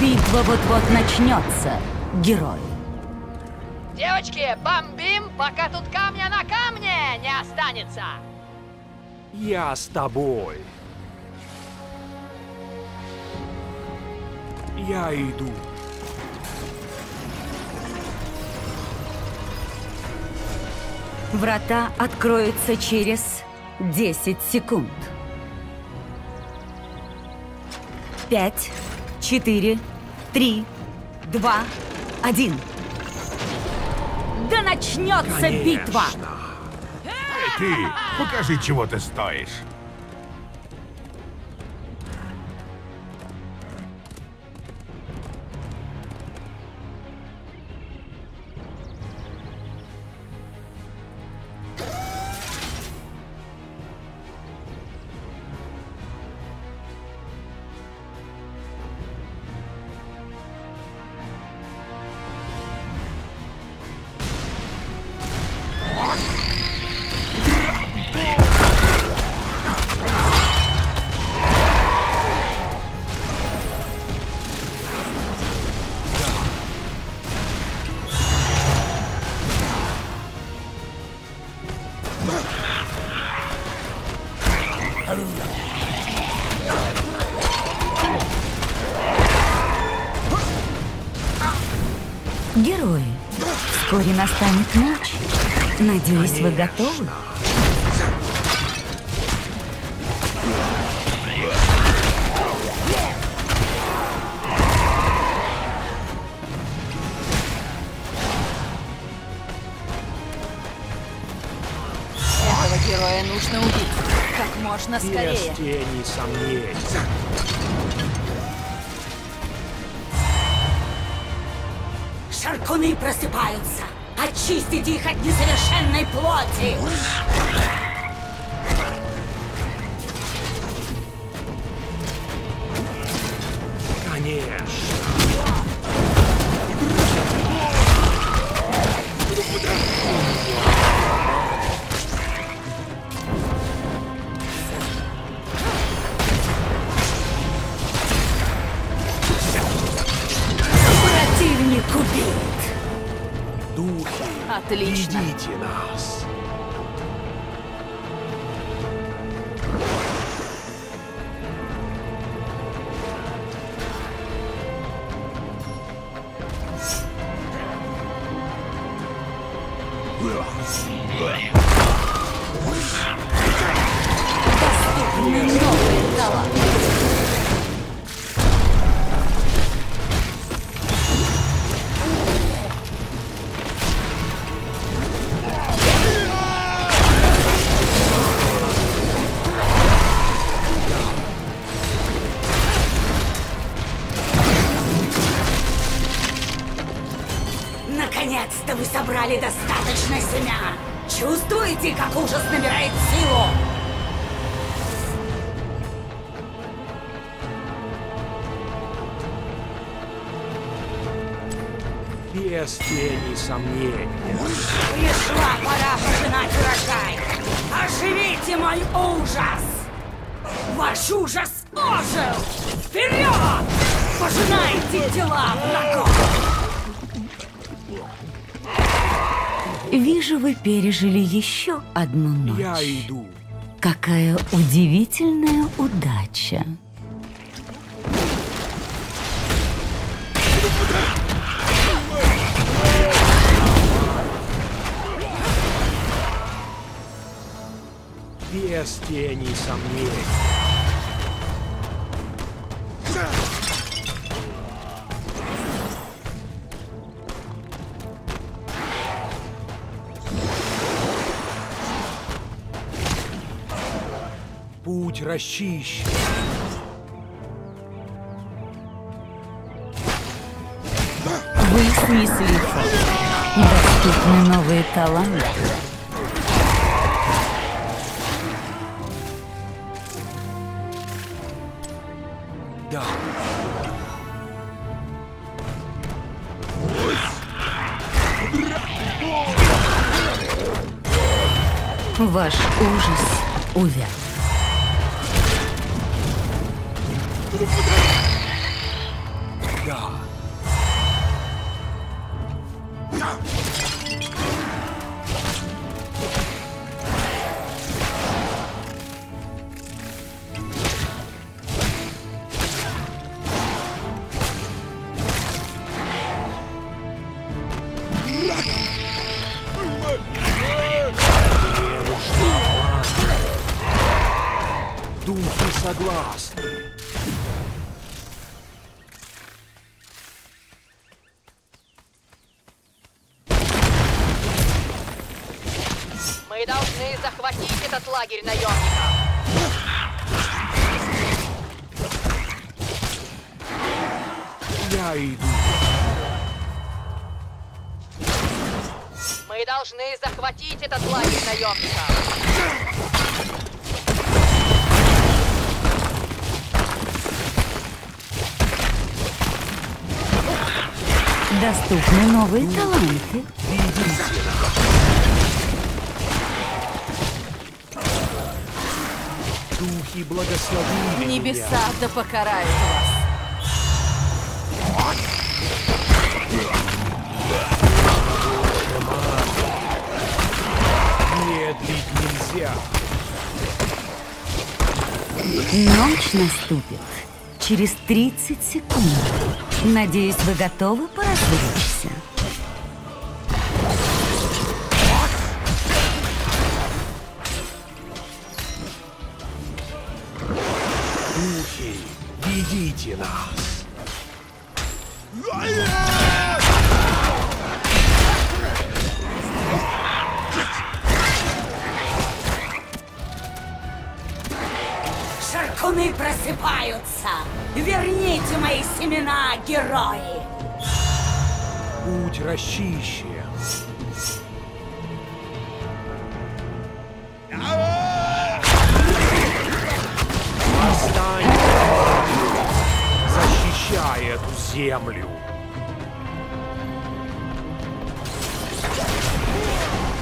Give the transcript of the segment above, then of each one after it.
Битва вот-вот начнется, герой. Девочки, бомбим, пока тут камня на камне не останется. Я с тобой. Я иду. Врата откроются через 10 секунд. Пять, четыре, три, два, один. Да начнется битва! Эй, ты, покажи, чего ты стоишь. Вскоре настанет ночь. Надеюсь, вы готовы? Этого героя нужно убить. Как можно скорее. Без тени сомнений. Шаркуны просыпаются! Очистите их от несовершенной плоти! Наконец-то вы собрали достаточно семян! Чувствуете, как ужас набирает силу? Без тени сомнений. Пришла пора пожинать урожай! Оживите мой ужас! Ваш ужас ожил! Вперед! Пожинайте тела врагов! Вижу, вы пережили еще одну ночь. Я иду. Какая удивительная удача. Без тени сомнений. Путь расчищен. Вы снесли. Доступны новые таланты. Да. Ваш ужас увял. Да. Мы должны захватить этот лагерь наемников. Я иду. Мы должны захватить этот лагерь наемников. Доступны новые таланты. Духи благословили меня. Небеса да покарают вас. Медлить нельзя. Ночь наступит через 30 секунд. Надеюсь, вы готовы поразвлечься? Духи, ведите нас. Шаркуны просыпаются! Верните мои семена, герои! Путь расчищен. Эту землю.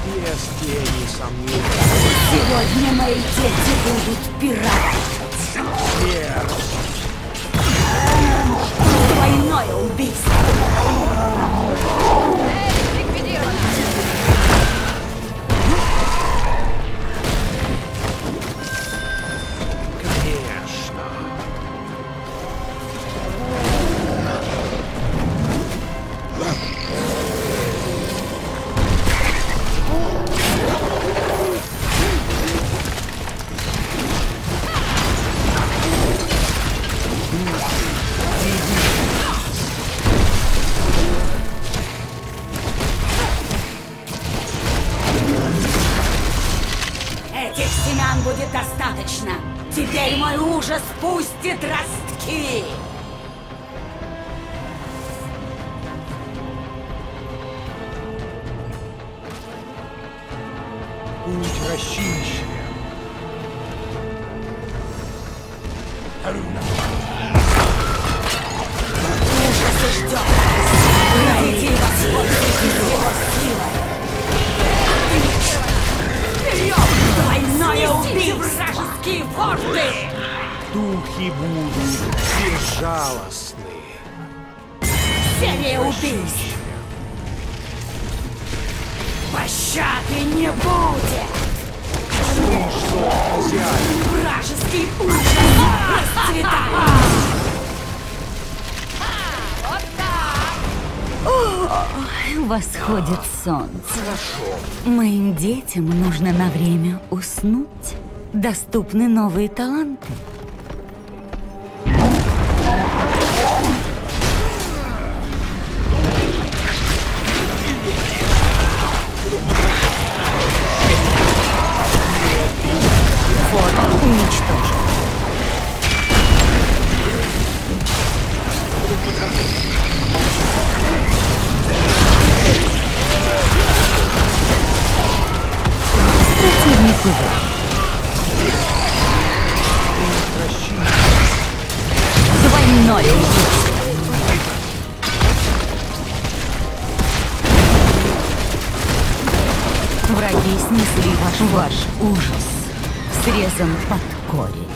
Без тени сомнений. Сегодня мои дети будут пировать! Смерть. Двойное убийство! Путь расчищен. Ужас ждет! Найди и воспользуйтесь его силой! Вперед! Двойное убийство! Вражеские форты! Духи будут безжалостны. Серия убийств! Пощады не будет! Что, хозяин? Вражеский ужас расцветает! Вот так! Восходит солнце. Моим детям нужно на время уснуть. Доступны новые таланты. Двойное убийство. Враги снесли ваш, ваш ужас. Срезан под корень.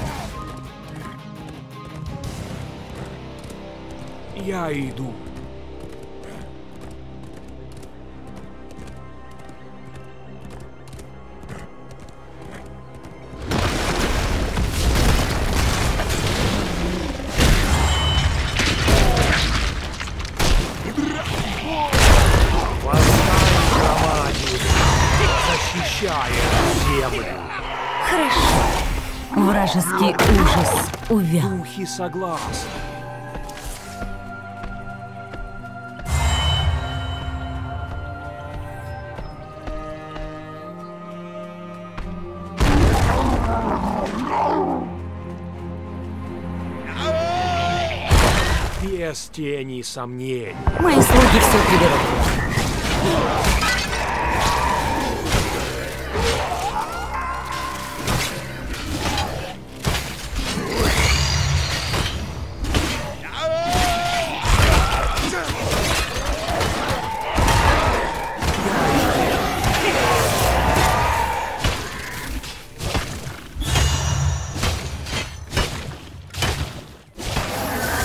Я иду. Увял. Духи согласны. Без тени сомнений. Мои слуги все приберут.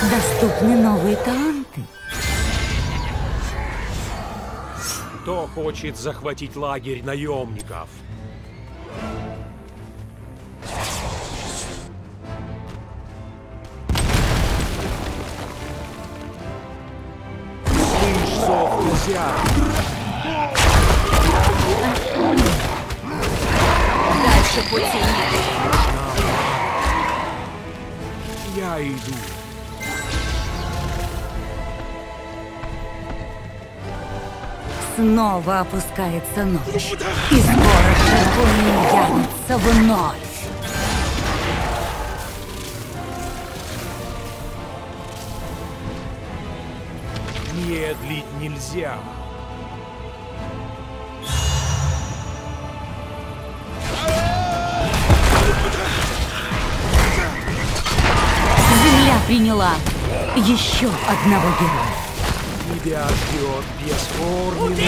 Доступны новые таланты. Кто хочет захватить лагерь наемников? Слышь, сов Дальше пути нет. я иду. Снова опускается ночь. И скоро Шаргунин явится вновь. Медлить нельзя. Земля приняла еще одного героя. Тебя ждет бесформенный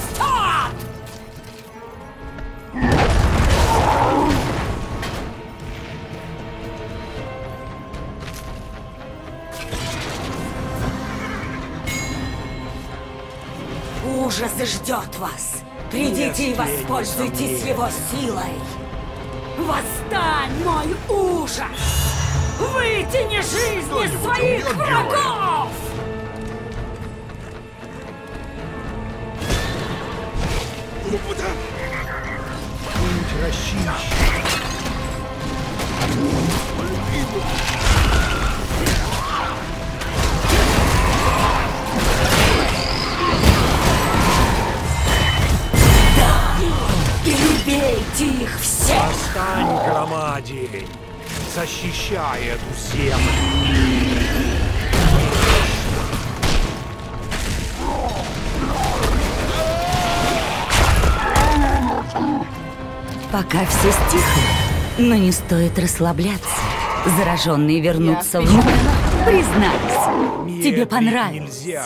Ужас ждет вас! Придите и воспользуйтесь его силой! Восстань, мой ужас! Вытяни жизнь из своих врагов! Путь расчищен. И громадень, защищай эту землю. Пока все стихло, но не стоит расслабляться. Зараженные вернутся вновь. Признайся, тебе понравилось. Нельзя.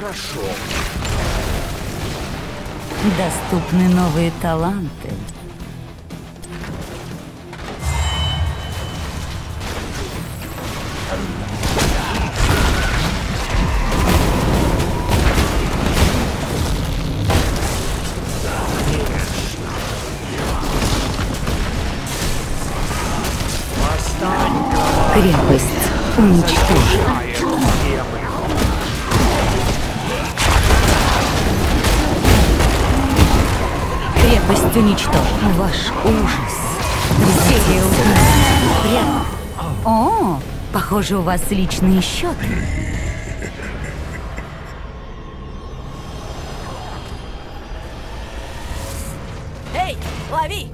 Хорошо. Доступны новые таланты. Крепость уничтожена. Крепость уничтожена. Ваш ужас. Серия убийств. О, похоже, у вас личные счеты. Эй, лови!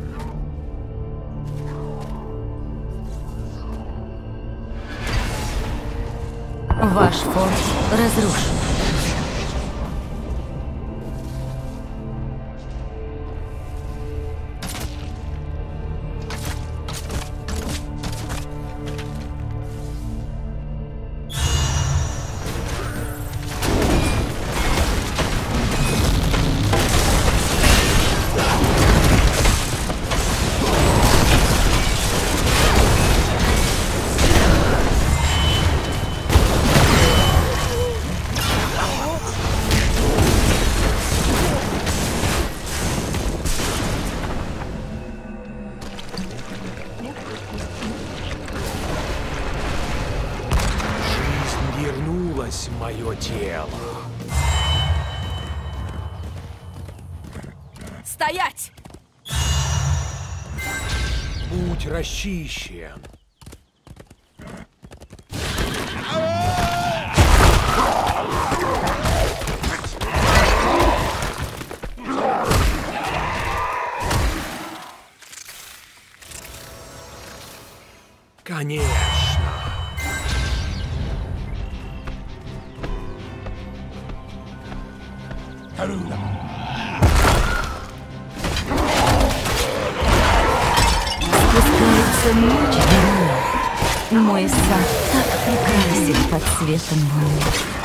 Ваш форт разрушен. Путь расчищен. Конечно. Мой сад так прекрасен под светом луны.